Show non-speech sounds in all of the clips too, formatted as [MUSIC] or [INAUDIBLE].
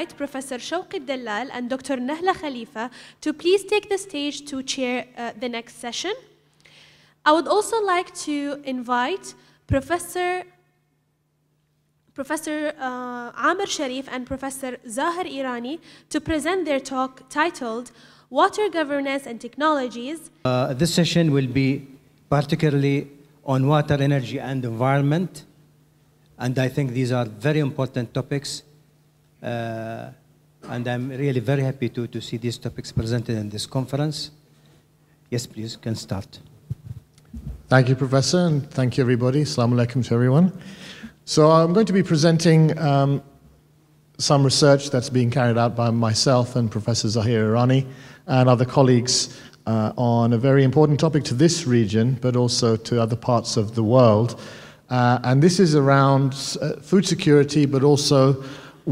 invite Professor Shawqi Dalal and Dr. Nahla Khalifa to please take the stage to chair uh, the next session. I would also like to invite Professor Professor uh, Amir Sharif and Professor Zahir Irani to present their talk titled Water Governance and Technologies. Uh, this session will be particularly on water, energy, and environment. And I think these are very important topics. Uh, and I'm really very happy to, to see these topics presented in this conference. Yes, please, can start. Thank you, Professor, and thank you, everybody. Assalamu alaikum to everyone. So I'm going to be presenting um, some research that's being carried out by myself and Professor Zahir Irani and other colleagues uh, on a very important topic to this region, but also to other parts of the world. Uh, and this is around uh, food security, but also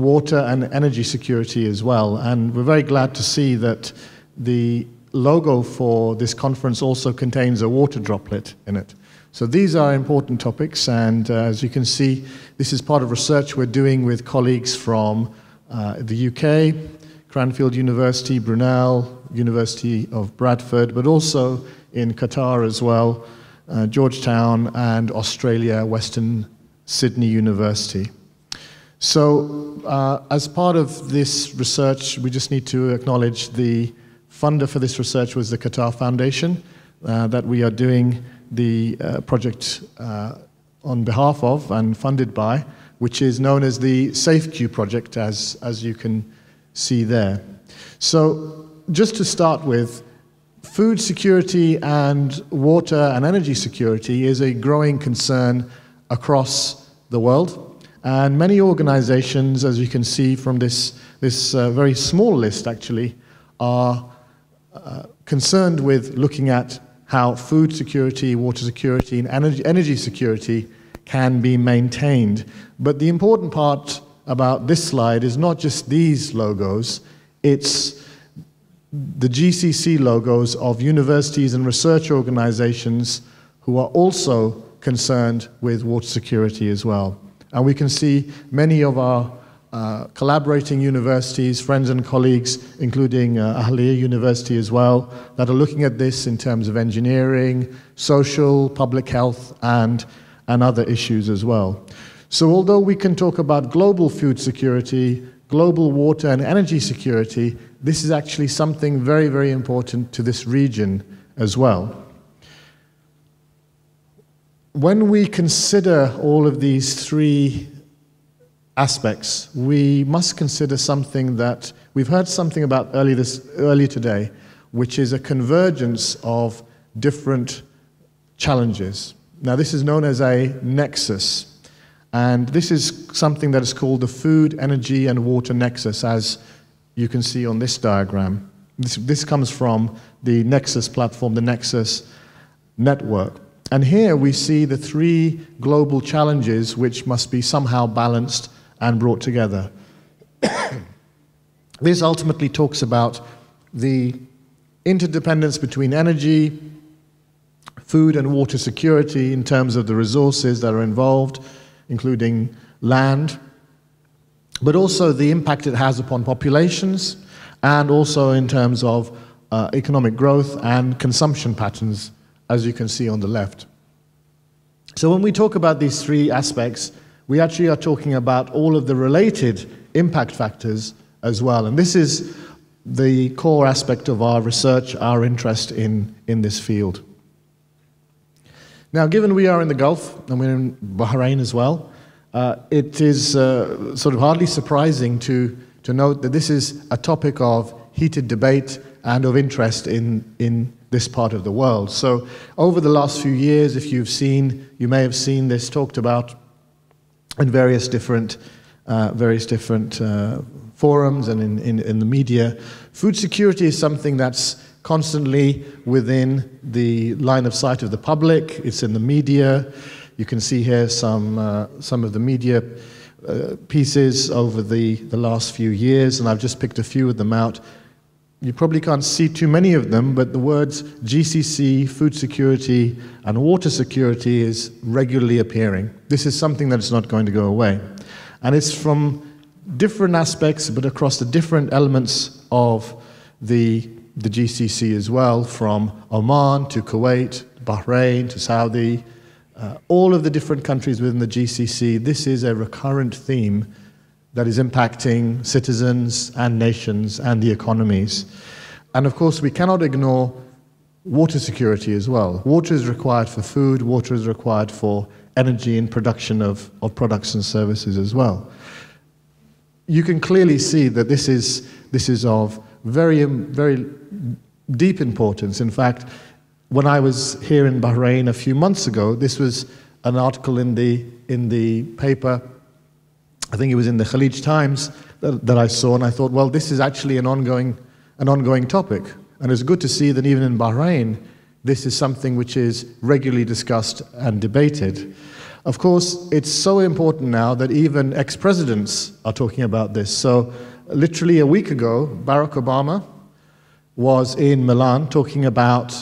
water and energy security as well. And we're very glad to see that the logo for this conference also contains a water droplet in it. So these are important topics, and uh, as you can see, this is part of research we're doing with colleagues from uh, the UK, Cranfield University, Brunel, University of Bradford, but also in Qatar as well, uh, Georgetown, and Australia, Western Sydney University. So, uh, as part of this research, we just need to acknowledge the funder for this research was the Qatar Foundation uh, that we are doing the uh, project uh, on behalf of and funded by, which is known as the SafeQ project, as, as you can see there. So, just to start with, food security and water and energy security is a growing concern across the world. And many organizations, as you can see from this, this uh, very small list actually, are uh, concerned with looking at how food security, water security, and energy, energy security can be maintained. But the important part about this slide is not just these logos, it's the GCC logos of universities and research organizations who are also concerned with water security as well. And we can see many of our uh, collaborating universities, friends and colleagues, including uh, Ahlia University as well, that are looking at this in terms of engineering, social, public health, and, and other issues as well. So, although we can talk about global food security, global water and energy security, this is actually something very, very important to this region as well. When we consider all of these three aspects, we must consider something that we've heard something about earlier, this, earlier today, which is a convergence of different challenges. Now, this is known as a nexus, and this is something that is called the food, energy, and water nexus, as you can see on this diagram. This, this comes from the Nexus platform, the Nexus network. And here we see the three global challenges which must be somehow balanced and brought together. [COUGHS] this ultimately talks about the interdependence between energy, food, and water security in terms of the resources that are involved, including land, but also the impact it has upon populations, and also in terms of uh, economic growth and consumption patterns, as you can see on the left. So, when we talk about these three aspects, we actually are talking about all of the related impact factors as well. And this is the core aspect of our research, our interest in, in this field. Now, given we are in the Gulf and we're in Bahrain as well, uh, it is uh, sort of hardly surprising to, to note that this is a topic of heated debate and of interest in, in this part of the world. So, over the last few years, if you've seen, you may have seen this talked about in various different, uh, various different uh, forums and in, in, in the media. Food security is something that's constantly within the line of sight of the public. It's in the media. You can see here some, uh, some of the media uh, pieces over the, the last few years, and I've just picked a few of them out. You probably can't see too many of them, but the words GCC, food security, and water security is regularly appearing. This is something that is not going to go away. And it's from different aspects, but across the different elements of the, the GCC as well, from Oman to Kuwait, Bahrain to Saudi, uh, all of the different countries within the GCC, this is a recurrent theme that is impacting citizens and nations and the economies. And of course, we cannot ignore water security as well. Water is required for food, water is required for energy and production of, of products and services as well. You can clearly see that this is, this is of very, um, very deep importance. In fact, when I was here in Bahrain a few months ago, this was an article in the, in the paper, I think it was in the Khaleej Times, that, that I saw, and I thought, well, this is actually an ongoing, an ongoing topic. And it's good to see that even in Bahrain, this is something which is regularly discussed and debated. Of course, it's so important now that even ex presidents are talking about this. So, literally a week ago, Barack Obama was in Milan talking about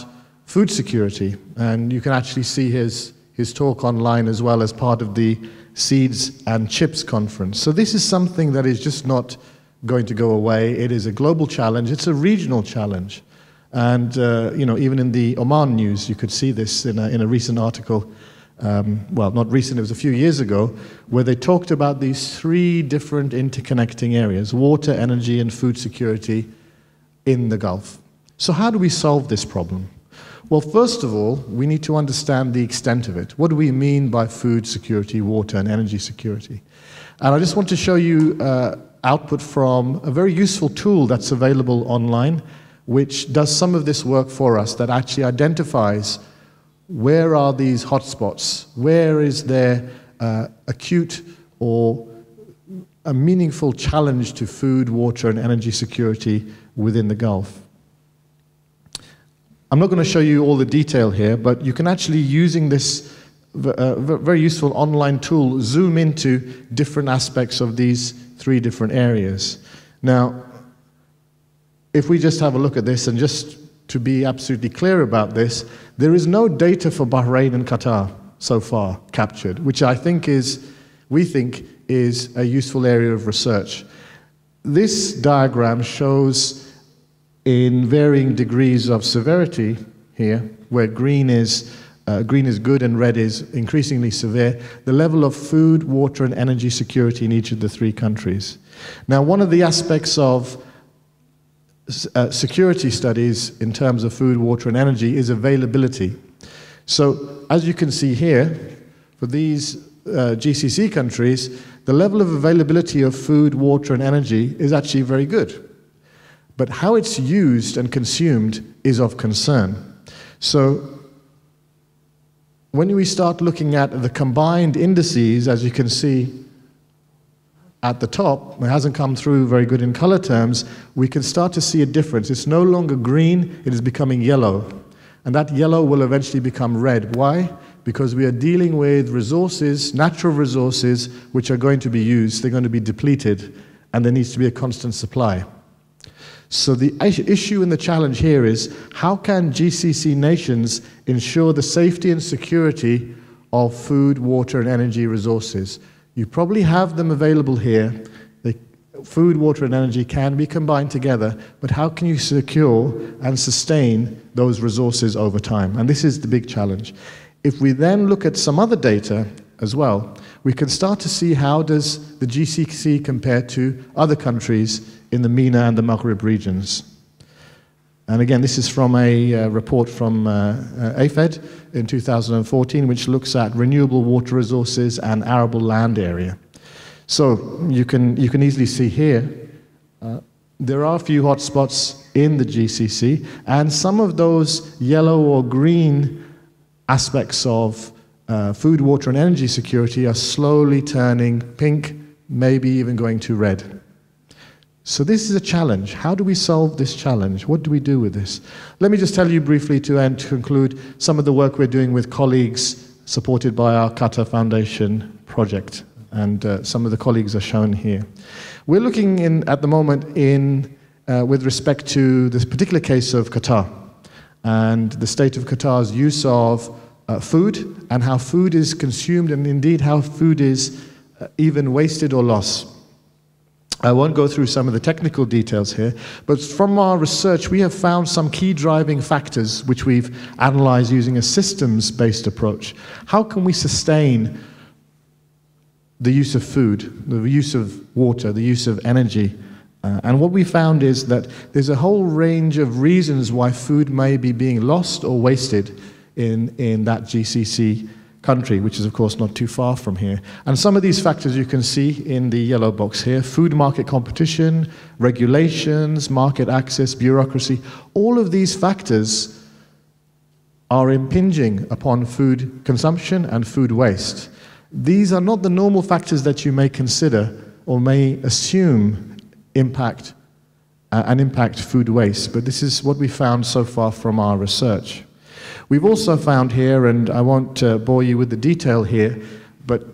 food security, and you can actually see his, his talk online as well as part of the Seeds and Chips conference. So, this is something that is just not going to go away. It is a global challenge, it's a regional challenge. And, uh, you know, even in the Oman news, you could see this in a, in a recent article. Um, well, not recent, it was a few years ago, where they talked about these three different interconnecting areas water, energy, and food security in the Gulf. So, how do we solve this problem? Well, first of all, we need to understand the extent of it. What do we mean by food security, water, and energy security? And I just want to show you uh, output from a very useful tool that's available online which does some of this work for us that actually identifies where are these hotspots, where is there uh, acute or a meaningful challenge to food, water, and energy security within the Gulf. I'm not going to show you all the detail here, but you can actually, using this uh, very useful online tool, zoom into different aspects of these three different areas. Now, if we just have a look at this and just to be absolutely clear about this, there is no data for Bahrain and Qatar so far captured, which I think is, we think, is a useful area of research. This diagram shows in varying degrees of severity here, where green is uh, green is good and red is increasingly severe, the level of food, water, and energy security in each of the three countries. Now, one of the aspects of uh, security studies in terms of food, water, and energy is availability. So, as you can see here, for these uh, GCC countries, the level of availability of food, water, and energy is actually very good. But how it's used and consumed is of concern. So, when we start looking at the combined indices, as you can see at the top, it hasn't come through very good in color terms, we can start to see a difference. It's no longer green, it is becoming yellow. And that yellow will eventually become red. Why? Because we are dealing with resources, natural resources, which are going to be used, they're going to be depleted, and there needs to be a constant supply. So, the issue and the challenge here is how can GCC nations ensure the safety and security of food, water, and energy resources? You probably have them available here. Food, water, and energy can be combined together, but how can you secure and sustain those resources over time? And this is the big challenge. If we then look at some other data as well, we can start to see how does the GCC compare to other countries in the MENA and the Maghreb regions. And again, this is from a uh, report from uh, uh, AFED in 2014, which looks at renewable water resources and arable land area. So you can, you can easily see here, uh, there are a few hotspots in the GCC, and some of those yellow or green aspects of uh, food, water, and energy security are slowly turning pink, maybe even going to red. So, this is a challenge. How do we solve this challenge? What do we do with this? Let me just tell you briefly to end, to conclude, some of the work we're doing with colleagues supported by our Qatar Foundation project. And uh, some of the colleagues are shown here. We're looking in, at the moment in, uh, with respect to this particular case of Qatar and the state of Qatar's use of uh, food and how food is consumed and indeed how food is uh, even wasted or lost. I won't go through some of the technical details here, but from our research, we have found some key driving factors which we've analyzed using a systems based approach. How can we sustain the use of food, the use of water, the use of energy? Uh, and what we found is that there's a whole range of reasons why food may be being lost or wasted in, in that GCC country, which is, of course, not too far from here. And some of these factors you can see in the yellow box here food market competition, regulations, market access, bureaucracy all of these factors are impinging upon food consumption and food waste. These are not the normal factors that you may consider or may assume impact uh, and impact food waste, but this is what we found so far from our research. We've also found here, and I won't uh, bore you with the detail here, but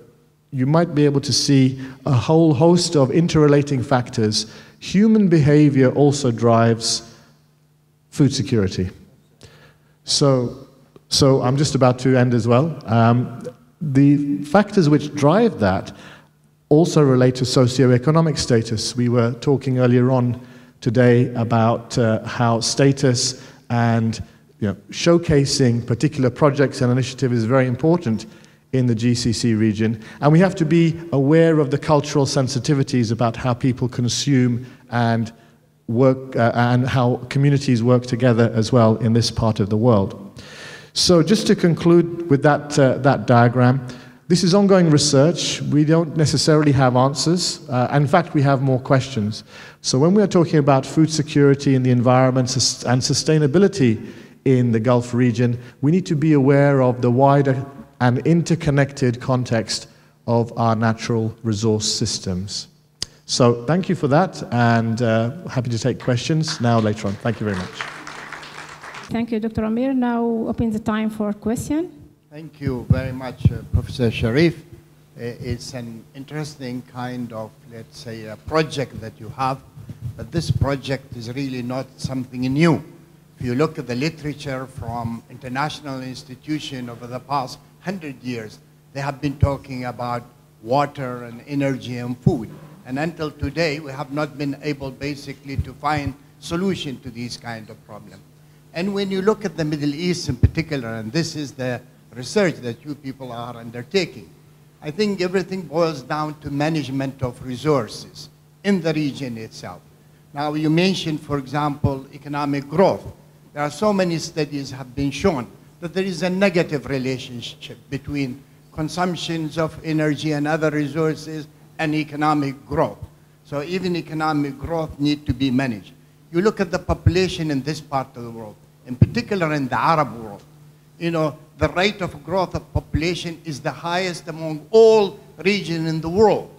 you might be able to see a whole host of interrelating factors. Human behavior also drives food security. So, so I'm just about to end as well. Um, the factors which drive that also relate to socioeconomic status. We were talking earlier on today about uh, how status and you know, showcasing particular projects and initiatives is very important in the GCC region. And we have to be aware of the cultural sensitivities about how people consume and work uh, and how communities work together as well in this part of the world. So just to conclude with that, uh, that diagram, this is ongoing research. We don't necessarily have answers. Uh, in fact, we have more questions. So when we are talking about food security and the environment and sustainability in the Gulf region, we need to be aware of the wider and interconnected context of our natural resource systems. So thank you for that, and uh, happy to take questions now later on. Thank you very much. Thank you, Dr. Amir. Now open the time for question. Thank you very much, uh, Professor Sharif. Uh, it's an interesting kind of, let's say, a project that you have, but this project is really not something new. If you look at the literature from international institutions over the past 100 years, they have been talking about water and energy and food. And until today, we have not been able basically to find solution to these kind of problems. And when you look at the Middle East in particular, and this is the research that you people are undertaking, I think everything boils down to management of resources in the region itself. Now, you mentioned, for example, economic growth. There are so many studies have been shown that there is a negative relationship between consumptions of energy and other resources and economic growth. So even economic growth need to be managed. You look at the population in this part of the world, in particular in the Arab world, you know, the rate of growth of population is the highest among all regions in the world.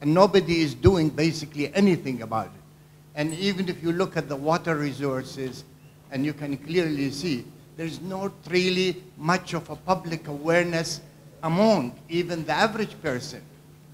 And nobody is doing basically anything about it. And even if you look at the water resources, and you can clearly see there's not really much of a public awareness among even the average person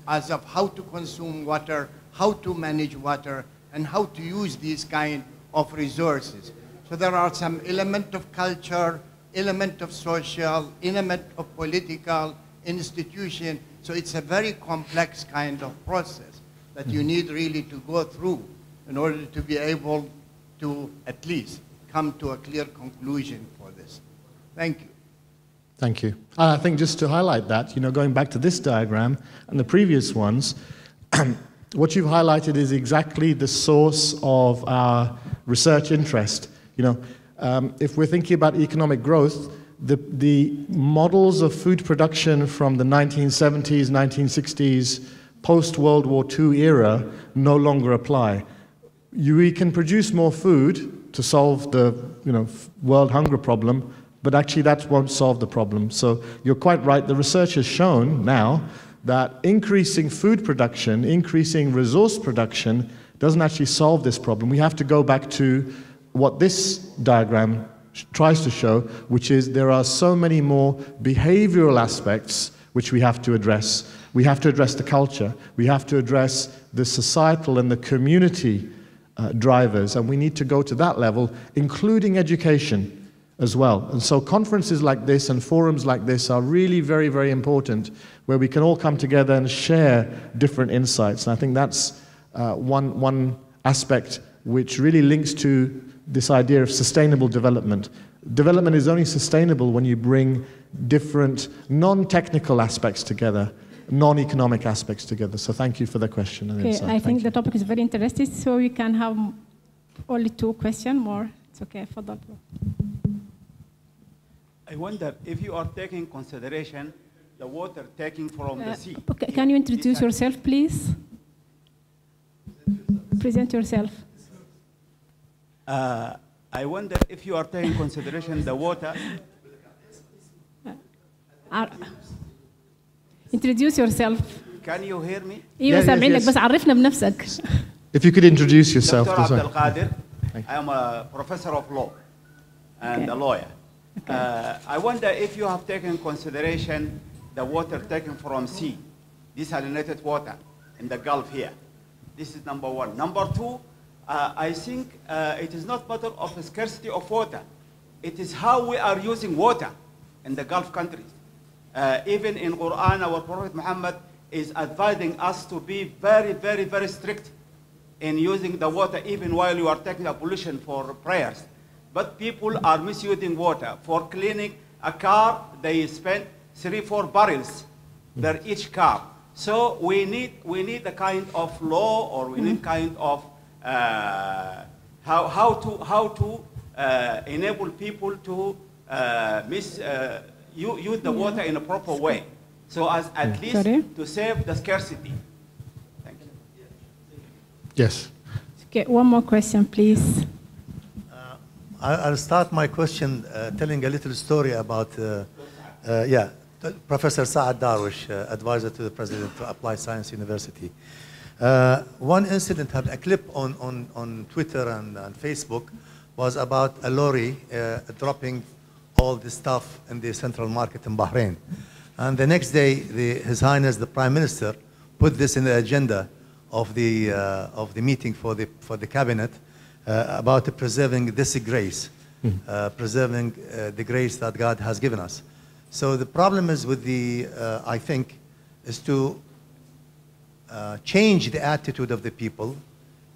as of how to consume water, how to manage water, and how to use these kind of resources. So there are some element of culture, element of social, element of political institution. So it's a very complex kind of process that you mm-hmm. need really to go through in order to be able to at least come to a clear conclusion for this. Thank you. Thank you. I think just to highlight that, you know, going back to this diagram and the previous ones, [CLEARS THROAT] what you've highlighted is exactly the source of our research interest. You know, um, if we're thinking about economic growth, the, the models of food production from the 1970s, 1960s, post-World War II era no longer apply. You, we can produce more food, to solve the you know, world hunger problem, but actually that won't solve the problem. So you're quite right. The research has shown now that increasing food production, increasing resource production, doesn't actually solve this problem. We have to go back to what this diagram tries to show, which is there are so many more behavioral aspects which we have to address. We have to address the culture. We have to address the societal and the community uh, drivers, and we need to go to that level, including education as well. And so, conferences like this and forums like this are really very, very important, where we can all come together and share different insights. And I think that's uh, one, one aspect which really links to this idea of sustainable development. Development is only sustainable when you bring different non technical aspects together, non economic aspects together. So, thank you for the question. And Okay, insight. I Thank think you. the topic is very interesting, so we can have only two questions more. It's okay, for that. I wonder if you are taking consideration the water taking from the sea. okay, can you introduce yourself, please? Present yourself. Uh, I wonder if you are taking consideration the water. ع- Introduce yourself. Can you hear me? ايوه yes, سامعين لك yes. بس عرفنا بنفسك. If you could introduce yourself. Dr. as well. Abdel Qadir. I am a professor of law and Okay. a lawyer. Uh, I wonder if you have taken consideration the water taken from sea, desalinated water in the Gulf here. This is number one. Number two, uh, I think uh, it is not matter of a scarcity of water. It is how we are using water in the Gulf countries. Uh, even in Quran, our Prophet Muhammad is advising us to be very, very, very strict in using the water even while you are taking ablution for prayers. But people are misusing water. For cleaning a car, they spend three, four barrels per each car. So we need, we need a kind of law or we need kind of uh, how, how to, how to uh, enable people to uh, mis, uh, u- use the water in a proper way. So as at least Sorry? to save the scarcity. Thank you. Yes. Okay, one more question, please. I- I'll start my question uh, telling a little story about, uh, uh, yeah, t- Professor Saad Darwish, uh, advisor to the president to Applied Science University. Uh, one incident, had a clip on, on, on Twitter and, and Facebook, was about a lorry uh, dropping all the stuff in the central market in Bahrain. And the next day, the, His Highness the Prime Minister put this in the agenda of the, uh, of the meeting for the, for the cabinet uh, about preserving this grace, uh, preserving uh, the grace that God has given us. So the problem is with the, uh, I think, is to uh, change the attitude of the people,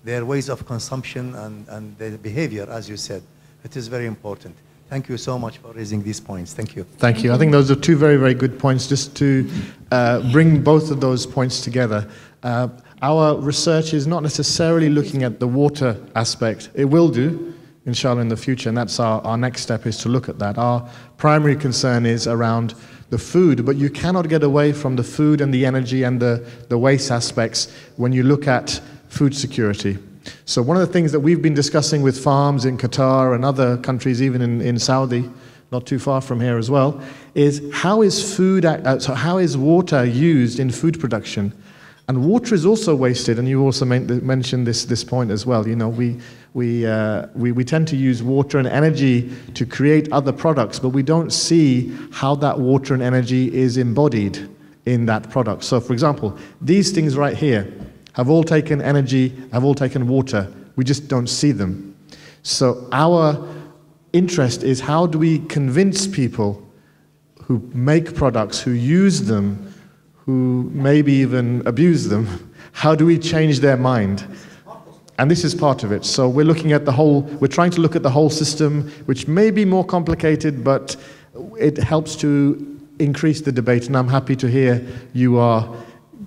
their ways of consumption and, and their behavior, as you said. It is very important. Thank you so much for raising these points. Thank you. Thank you. I think those are two very, very good points. Just to uh, bring both of those points together. Uh, our research is not necessarily looking at the water aspect. It will do, inshallah, in the future, and that's our, our next step is to look at that. Our primary concern is around the food, but you cannot get away from the food and the energy and the, the waste aspects when you look at food security. So, one of the things that we've been discussing with farms in Qatar and other countries, even in, in Saudi, not too far from here as well, is how is food, uh, so how is water used in food production? And water is also wasted, and you also men- mentioned this, this point as well. You know, we, we, uh, we, we tend to use water and energy to create other products, but we don't see how that water and energy is embodied in that product. So, for example, these things right here have all taken energy, have all taken water. We just don't see them. So, our interest is how do we convince people who make products, who use them, who maybe even abuse them, [LAUGHS] how do we change their mind? And this is part of it. So we're looking at the whole, we're trying to look at the whole system, which may be more complicated, but it helps to increase the debate. And I'm happy to hear you are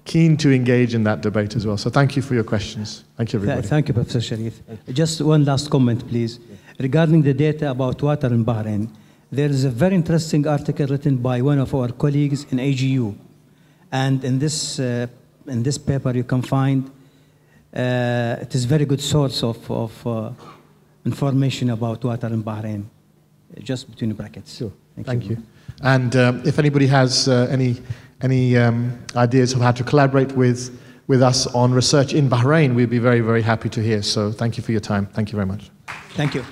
keen to engage in that debate as well. So thank you for your questions. Thank you, everybody. Thank you, Professor Sharif. Just one last comment, please. Regarding the data about water in Bahrain, there is a very interesting article written by one of our colleagues in AGU. And in this, uh, in this paper, you can find uh, it is a very good source of, of uh, information about water in Bahrain, just between the brackets. Sure. Thank you. you. And um, if anybody has uh, any, any um, ideas of how to collaborate with, with us on research in Bahrain, we'd be very, very happy to hear. So thank you for your time. Thank you very much. Thank you.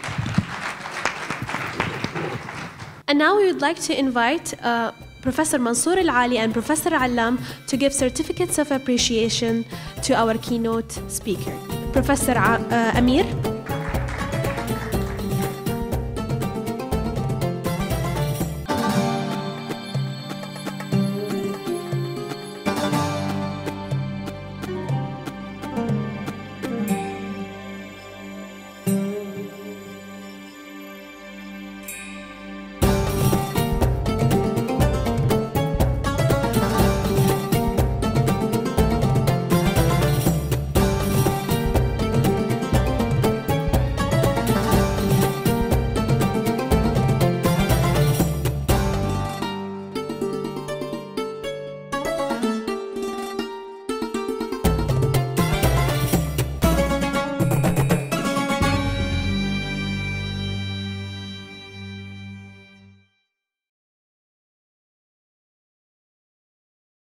And now we would like to invite uh, Professor Mansour Al Ali and Professor Alam to give certificates of appreciation to our keynote speaker. Professor uh, Amir.